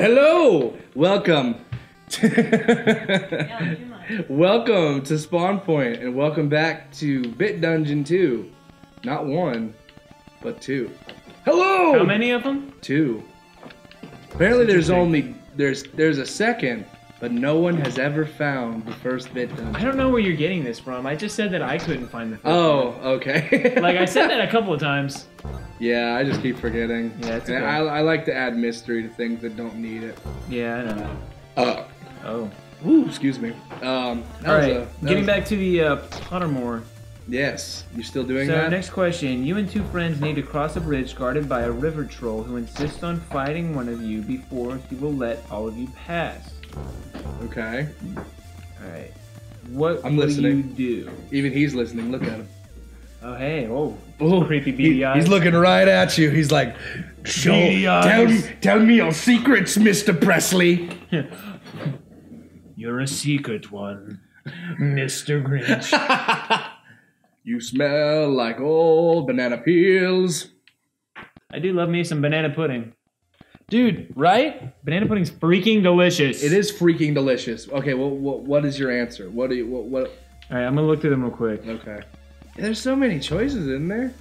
Hello, welcome. welcome to Spawn Point, and welcome back to Bit Dungeon 2. Not one, but two. Hello. How many of them? Two. Apparently, there's only there's there's a second, but no one has ever found the first bit I don't know where you're getting this from. I just said that I couldn't find the first Oh, okay. Like I said that a couple of times. yeah, I just keep forgetting. Yeah, it's okay. I, I like to add mystery to things that don't need it. Yeah, I know. Uh, Oh. ooh, excuse me. Um, All right. a- Getting was- back to the uh, Pottermore. Yes, you're still doing So that? next question: You and two friends need to cross a bridge guarded by a river troll who insists on fighting one of you before he will let all of you pass. Okay. All right. What I'm listening. you do? Even he's listening. Look at him. Oh hey, oh, Oh, creepy beady eyes. He's looking right at you. He's like, "Show, tell me, tell me your secrets, Mister Presley." You're a secret one, Mr. Grinch. You smell like old banana peels. I do love me some banana pudding. Dude, right? Banana pudding's freaking delicious. It is freaking delicious. Okay, well, what, what is your answer? What do you, what, what? All right, I'm gonna look through them real quick. Okay. There's so many choices in there.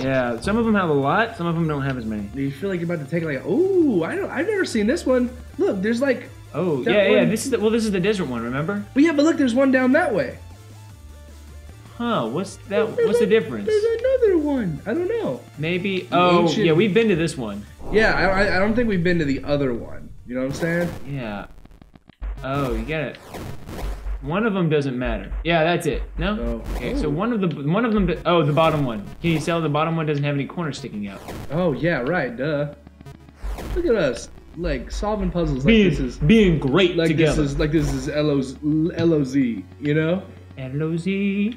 Yeah, some of them have a lot, some of them don't have as many. Do You feel like you're about to take like, ooh, I don't, I've never seen this one. Look, there's like, Oh, That yeah, yeah. This is the, well, this is the desert one. Remember? but yeah, but look, there's one down that way. Huh? What's that? There's What's the difference? There's another one. I don't know. Maybe. Oh, ancient- yeah. We've been to this one. Yeah, I, I- don't think we've been to the other one. You know what I'm saying? Yeah. Oh, you get it. One of them doesn't matter. Yeah, that's it. No. Oh. Okay, so one of the one of them. Oh, the bottom one. Can you tell the bottom one doesn't have any corners sticking out? Oh yeah, right. Duh. Look at us, like solving puzzles like being this is being great like together. this is like this is LOZ, LOZ. You know? L-O-Z.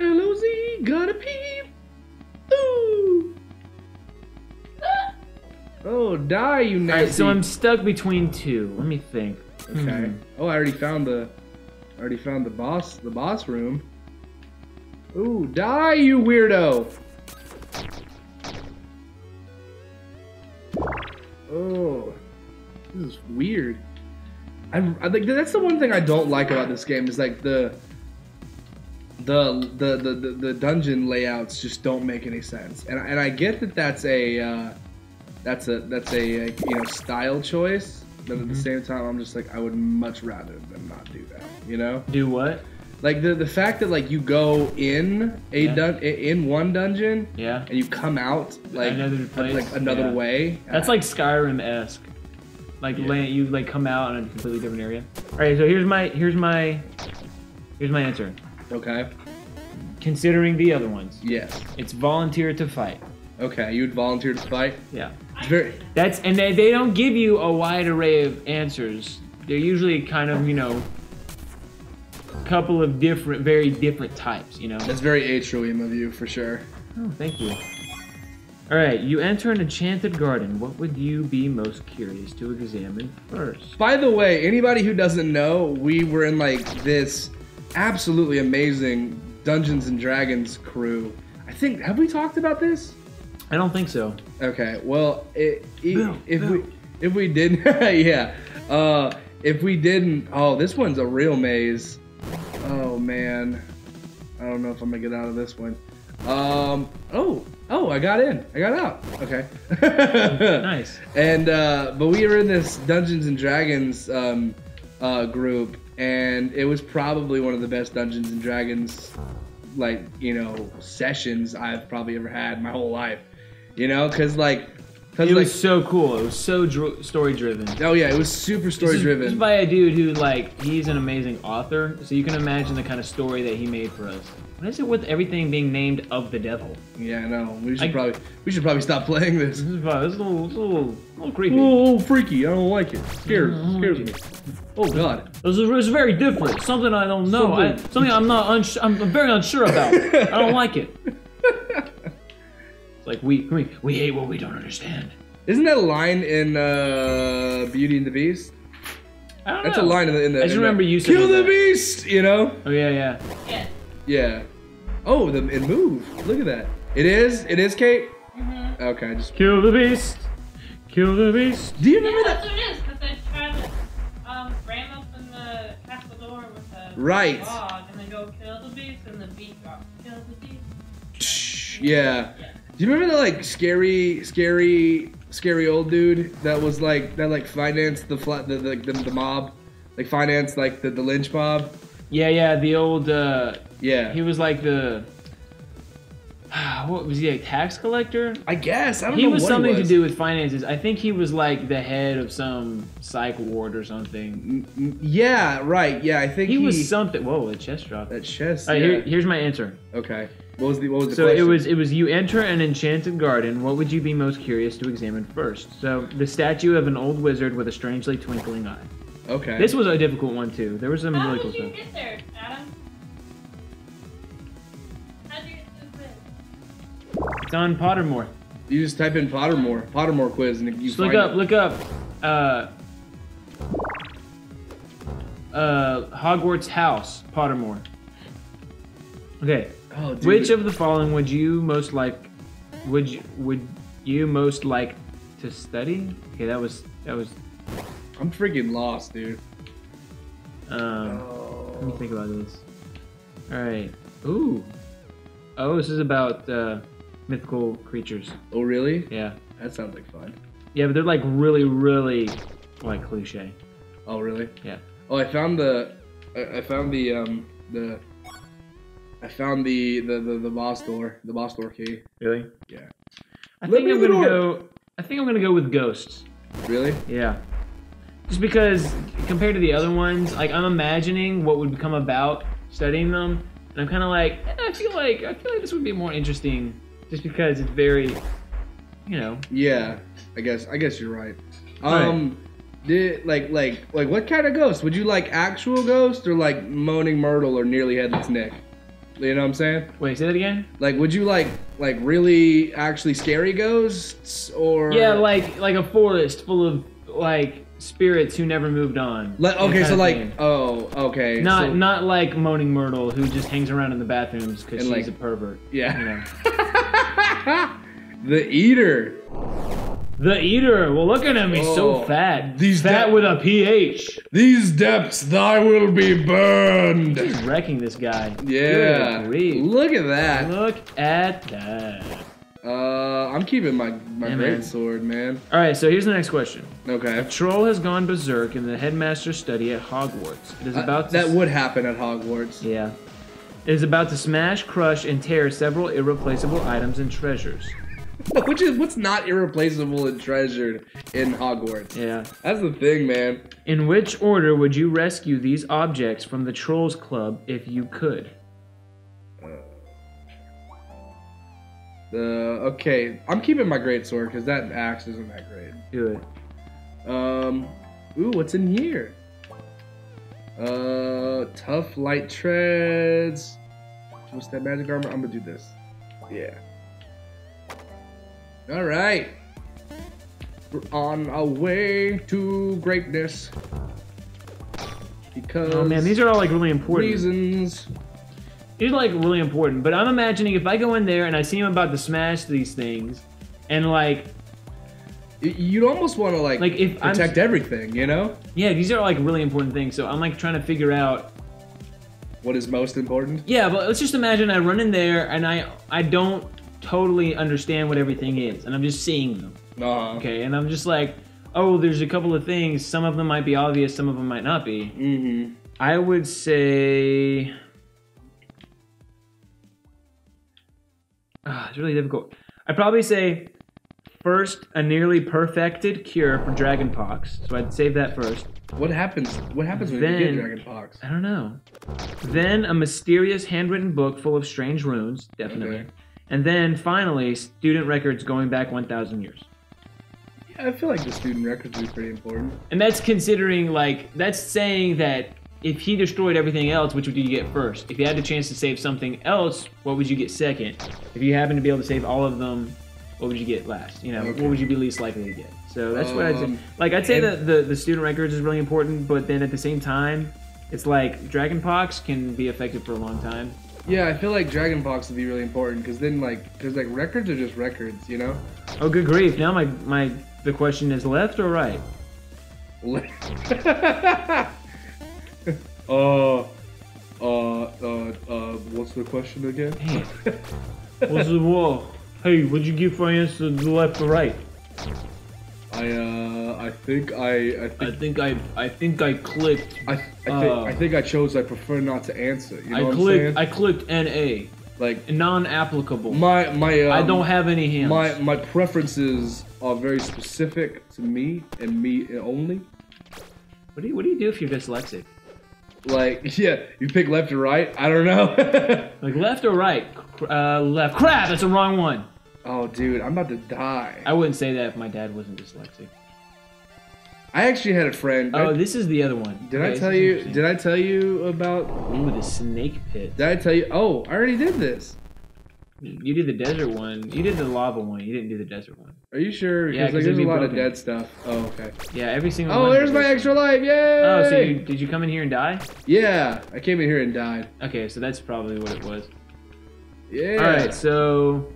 LOZ, gotta pee. Oh, die, you nasty. right, so I'm stuck between two. Let me think. Okay. Hmm. Oh, I already found the, I already found the boss, the boss room. Ooh, die, you weirdo. Oh, this is weird. I, I think that's the one thing I don't like about this game is like the, the the the, the, the dungeon layouts just don't make any sense. And, I- and I get that that's a uh, that's a that's a, uh you know style choice, but at the same time I'm just like I would much rather them not do that. You know, Do what? like the the fact that like you go in a Yeah. dun- in one dungeon Yeah. and you come out like Another place, like another yeah. way. That's like Skyrim esque. Like Yeah. land, you like come out in a completely different area. All right, so here's my here's my here's my answer. okay. Considering the other ones, Yes. it's volunteer to fight. Okay. You'd volunteer to fight. Yeah, It's very. that's and they, they don't give you a wide array of answers. They're usually kind of you know a couple of different, very different types. You know. That's very atrium of you for sure. Oh, thank you. All right, you enter an enchanted garden. What would you be most curious to examine first? By the way, anybody who doesn't know, we were in like this absolutely amazing Dungeons and Dragons crew. I think have we talked about this? I don't think so. Okay, well, it, it- Bill, if Bill. we if we didn't, yeah, uh, if we didn't, oh, this one's a real maze. Oh man, I don't know if I'm gonna get out of this one. Um, oh, oh, I got in, I got out. Okay, Nice. And uh, but we were in this Dungeons and Dragons um, uh, group, and it was probably one of the best Dungeons and Dragons like you know sessions I've probably ever had in my whole life. You know, because like, because It like, was so cool. It was so story driven. oh yeah, it was super story This is driven. by a dude who like he's an amazing author, so you can imagine the kind of story that he made for us. What is it with everything being named of the devil? Yeah, I know. We should I- probably we should probably stop playing this. This is, uh, this is a little, a little, a little creepy. Oh, a little freaky. I don't like it. Scares Mm, scares me. Oh God. This is, it's very different. Something I don't know. I, Something- something I'm not. Uns- I'm very unsure about. I don't like it. It's like we we we hate what we don't understand. Isn't that a line in uh, Beauty and the Beast? I don't That's know. a line in the. In the I just in the- remember you saying Kill the that. beast. You know. Oh yeah, yeah. Yes. Yeah. Oh, the it moved. Look at that. It is. It is Kate. Mm-hmm. Okay. I just. Kill the beast. Kill the beast. Do you Yeah, remember that's that? what it is, because they try to um, ram open the castle door with a Right. log, and they go kill the beast, and the beast goes kill the beast. Shh, Yeah. Yeah. Do you remember the like scary, scary, scary old dude that was like that like financed the flat the the, the, the mob, like financed like the, the lynch mob? Yeah, yeah. The old. uh Yeah. He was like the. What was he? A tax collector? I guess I don't He know was he was. Something to do with finances. I think he was like the head of some psych ward or something. Yeah. Right. Yeah. I think He, he, was something. Whoa, the chest dropped. that chest. Right, yeah. here, here's my answer. Okay. What was the what was the So it was it was you enter an enchanted garden. What would you be most curious to examine first? So the statue of an old wizard with a strangely twinkling eye. okay. This was a difficult one too. There was some How really did cool you stuff. get there, Adam? How did you get to this? It's on Pottermore. you just type in Pottermore Pottermore quiz and you Just look up, it. look up, uh, uh, Hogwarts house, Pottermore. Okay, Oh, dude. which of the following would you most like? Would you would you most like to study? Okay, that was that was. I'm freaking lost, dude. Um, let me Oh. think about this. All right. Ooh. Oh, this is about uh, mythical creatures. Oh really? Yeah. That sounds like fun. Yeah, but they're like really, really like cliche. Oh really? Yeah. Oh, I found the, I, I found the um the, I found the the the, the boss door, the boss door key. Really? Yeah. I Let think I'm gonna door. go. I think I'm gonna go with ghosts. Really? Yeah. Just because compared to the other ones, like I'm imagining what would come about studying them, and I'm kind of like, eh, I feel like I feel like this would be more interesting, just because it's very, you know. Yeah. I guess I guess you're right. Right. Um, did like like like what kind of ghost? Would you like actual ghost or like moaning Myrtle or nearly headless Nick? You know what I'm saying? Wait, say that again. Like, would you like like really actually scary ghosts or? Yeah, like like a forest full of like spirits who never moved on. Like, okay, so like, thing. oh, okay. not so- not like moaning Myrtle who just hangs around in the bathrooms because she's like- a pervert. yeah. You know. the eater. The eater. Well, look at him. He's so Oh, fat. these fat da- with a ph. These depths, thy will be burned. He's wrecking this guy. Yeah. Good grief. Look at that. Look at that. Uh, I'm keeping my my Yeah, great man. sword, man. All right, so here's the next question. Okay. Troll has gone berserk in the headmaster's study at Hogwarts. It is Uh, about to that would happen at Hogwarts. Yeah. It is about to smash, crush, and tear several irreplaceable items and treasures. Which is what's not irreplaceable and treasured in Hogwarts. Yeah. That's the thing, man. In which order would you rescue these objects from the Trolls Club if you could? The okay, I'm keeping my great sword because that axe isn't that great. Do it. Um, ooh, what's in here? Uh, tough light treads. What's that magic armor? I'm gonna do this. Yeah. All right. We're on our way to greatness. Because Oh man, these are all like really important. reasons. These are like really important. But I'm imagining if I go in there and I see him about to smash these things, and like, You'd almost want to like, Like, if I'm- protect everything, you know? yeah, these are like really important things. So I'm like trying to figure out. What is most important? Yeah, but let's just imagine I run in there and I I don't totally understand what everything is, and I'm just seeing them. Uh, Okay, and I'm just like, oh, there's a couple of things. Some of them might be obvious, some of them might not be. Mm-hmm. I would say. Ah, it's really difficult. I'd probably say first a nearly perfected cure for dragonpox. So I'd save that first. What happens? What happens when you Then- get dragonpox? I don't know. Then a mysterious handwritten book full of strange runes, definitely. Okay. And then finally, student records going back 1,000 years. Yeah, I feel like the student records would be pretty important. And that's considering, like, that's saying that if he destroyed everything else, which would you get first? If you had the chance to save something else, what would you get second? If you happen to be able to save all of them, what would you get last? You know, Okay. what would you be least likely to get? So that's what I'd say. Um, Like I'd say that the the student records is really important, but then at the same time, it's like dragonpox can be effective for a long time. Yeah, I feel like dragonpox would be really important because then like because like records are just records, you know. Oh, good grief! Now my my the question is left or right? uh, uh, uh, uh, what's the question again? What's the wall? Hey, what'd you give for answer the left or right? I uh, I think I, I I think think I I think I clicked. I, I think uh, I think I chose. I prefer not to answer. You know I what clicked. I clicked NA. like Non-applicable. my my. Um, I don't have any hands. my my preferences are very specific to me and me only. What do you What do you do if you're dyslexic? Like yeah, you pick left or right. I don't know. Like left or right? Uh, left. Crap! That's the wrong one. Oh dude, I'm about to die. I wouldn't say that if my dad wasn't dyslexic. I actually had a friend. Oh, I- this is the other one. Did Okay, I tell you? Did I tell you about? Ooh, the snake pit. Did I tell you? Oh, I already did this. You did the desert one. You did the lava one. You didn't do the desert one. Are you sure? Yeah, like, there's a lot of dead stuff. Oh, okay. Yeah, every single. Oh, there's my extra life! Yay! Oh, so you, did you come in here and die? Yeah, I came in here and died. Okay, so that's probably what it was. Yeah. All right, so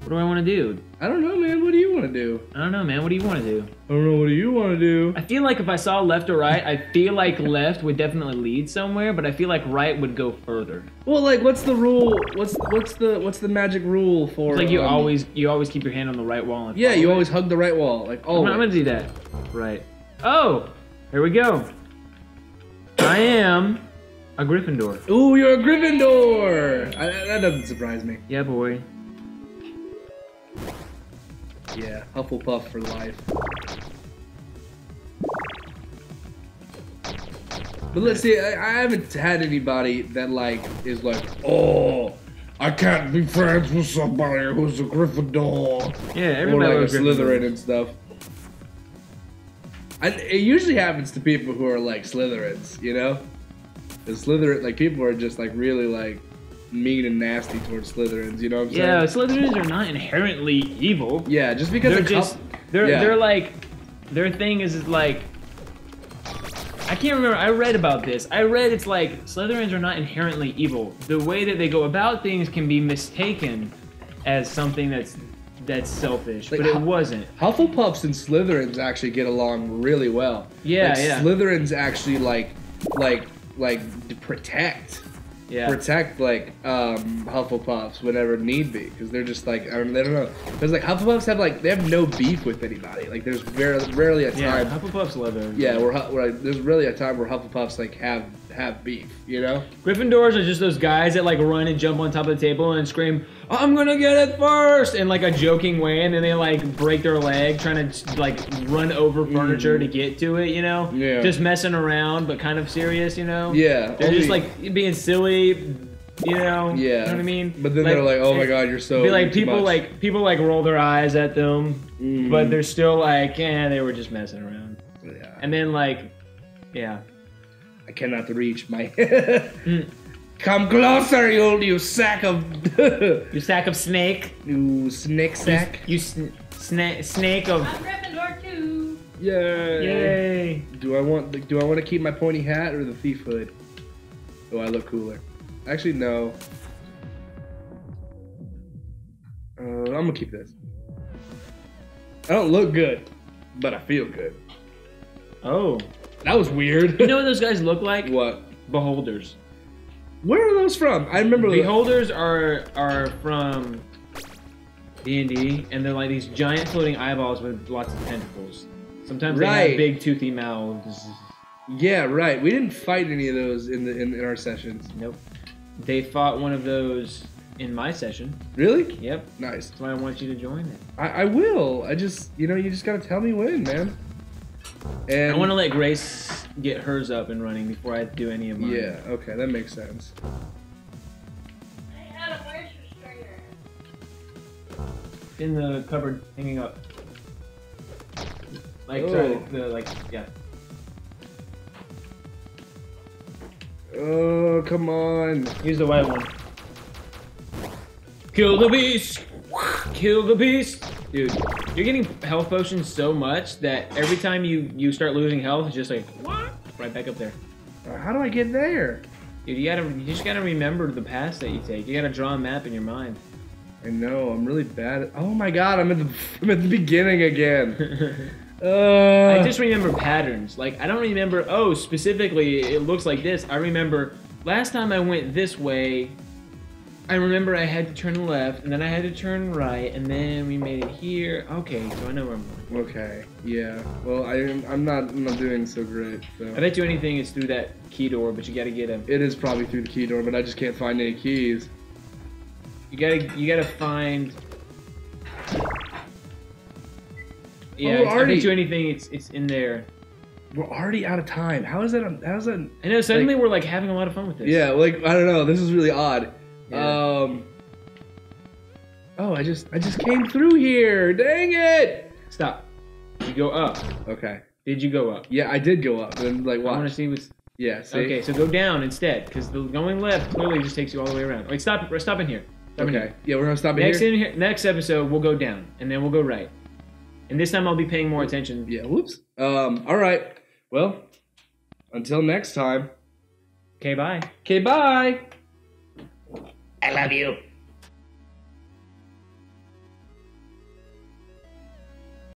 what do I want to do? I don't know, man. What do you want to do? I don't know, man. What do you want to do? I don't know. What do you want to do? I feel like if I saw left or right, I feel like left would definitely lead somewhere, but I feel like right would go further. Well, like, what's the rule? What's what's the what's the magic rule for? It's like you um, always you always keep your hand on the right wall. And Yeah, you it. always hug the right wall. Like I'm I'm gonna do that. Right. Oh, here we go. I am a Gryffindor. Ooh, you're a Gryffindor. I, that doesn't surprise me. Yeah, boy. Yeah, Hufflepuff for life. But let's see, I, I haven't had anybody that like is like, oh, I can't be friends with somebody who's a Gryffindor Yeah, or everybody like a. Slytherin and stuff. And it usually happens to people who are like Slytherins, you know. The Slytherin, like people are just like really like mean and nasty towards Slytherins. You know what I'm saying? Yeah, Slytherins are not inherently evil. Yeah, just because They're just they're yeah. they're like their thing is, is like I can't remember. I read about this. I read it's like Slytherins are not inherently evil. The way that they go about things can be mistaken as something that's that's selfish, Like, but it wasn't. Hufflepuffs and Slytherins actually get along really well. Yeah, Like, yeah. Slytherins actually like, like, like protect, Yeah. protect like um, Hufflepuffs whenever need be, because they're just like I don't, they don't know. Because like Hufflepuffs have like they have no beef with anybody. Like there's very rarely a time. Yeah. Hufflepuff's Slytherin. Yeah, where, Hu- where there's really a time where Hufflepuffs like have have beef. You know? Gryffindors are just those guys that like run and jump on top of the table and scream, "I'm gonna get it first! in like a joking way, and then they like break their leg trying to like run over furniture to get to it. You know? Mm. Yeah. Just messing around, but kind of serious. You know? Yeah. They're just like being silly. You know? yeah. You know what I mean? But then they're like, oh my god, you're so. Like people much." like people like roll their eyes at them, Mhm. but they're still like, yeah, they were just messing around. Yeah. And then like, yeah. I cannot reach my. Mm. Come closer, you old you sack of. You sack of snake. you snake sack. You sn- sna- snake of. I'm Gryffindor too. Yay. Yay! Do I want do I want to keep my pointy hat or the thief hood? Oh, I look cooler. Actually, no. Uh, I'm gonna keep this. I don't look good, but I feel good. Oh. That was weird. You know what those guys look like? what? Beholders. Where are those from? I remember. the- Beholders are are from D and D, and they're like these giant floating eyeballs with lots of tentacles. Sometimes they have big toothy mouths. Yeah, right. We didn't fight any of those in the in, in our sessions. Nope. They fought one of those in my session. Really? Yep. Nice. That's why I want you to join it. I, I will. I just, you know, you just gotta tell me when, man. And I want to let Grace get hers up and running before I do any of mine. Yeah. Okay, that makes sense. Hey, Adam, where's your stringer? In the cupboard, hanging up. Like, Oh. sorry, the uh, like, yeah. Oh, come on. Use the white one. Kill the beast. Kill the beast, dude. You're getting health potions so much that every time you you start losing health, it's just like what? Right back up there. Uh, How do I get there? Dude, you gotta you just gotta remember the paths that you take. You gotta draw a map in your mind. I know I'm really bad. At, oh my god, I'm at the I'm at the beginning again. Uh, I just remember patterns. Like I don't remember. Oh, specifically, it looks like this. I remember last time I went this way. I remember I had to turn left, and then I had to turn right, and then we made it here. Okay, so I know where I'm going. Okay, yeah. Well, I. I'm not. I'm not doing so great. So I bet you anything it's through that key door, but you gotta get him. it is probably through the key door, but I just can't find any keys. You gotta you gotta find. Yeah, Oh, I already- bet you anything it's it's in there. We're already out of time. How is that? How's that? I know. Suddenly we're like having a lot of fun with this. Yeah, like I don't know. This is really odd. Yeah. Um. Oh, I just I just came through here. Dang it. Stop. You go up. Okay. Did you go up? Yeah, I did go up. And like I want watch. to see what's. Yeah. See? Okay, so go down instead, because the going left clearly just takes you all the way around. Wait, stop! Stop in here. Stop Okay. here. Yeah, we're gonna stop Next here. in here, next episode we'll go down, and then we'll go right. And this time I'll be paying more attention. Yeah. Whoops. Um. All right. Well. Until next time. Okay, bye. Okay. Bye. I love you.